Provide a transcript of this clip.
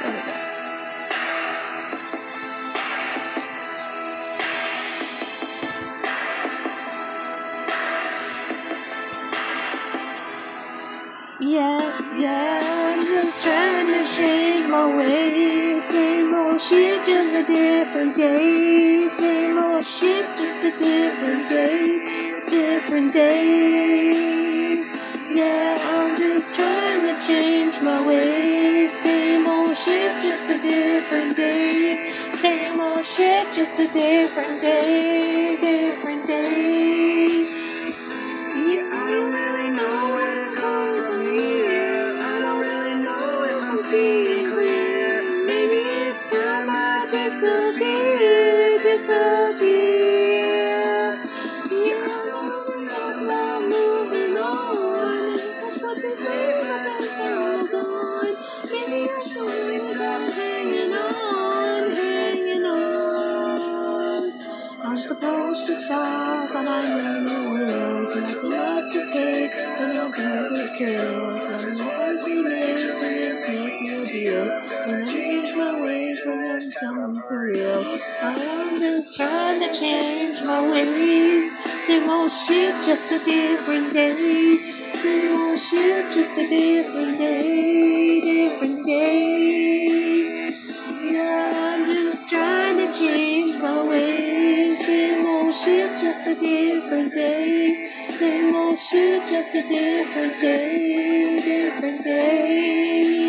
Yeah, yeah, I'm just trying to change my ways. Same old shit, just a different day. Same old shit, just a different day. Different day. Yeah, I'm just trying to change my ways. Shit, just a different day. Same old shit, just a different day. Different day. Yeah, I don't really know where to go from here. I don't really know if I'm seeing supposed to stop, but I never will. Got a lot to take, but I'm gonna kill. I want to live with no deal. When I change my ways, when I'm coming for real. I'm just trying to change my ways. Same old shit, just a different day. Same old shit, just a different day. Different day. Shit, just a different day. Same old shit, just a different day. Different day.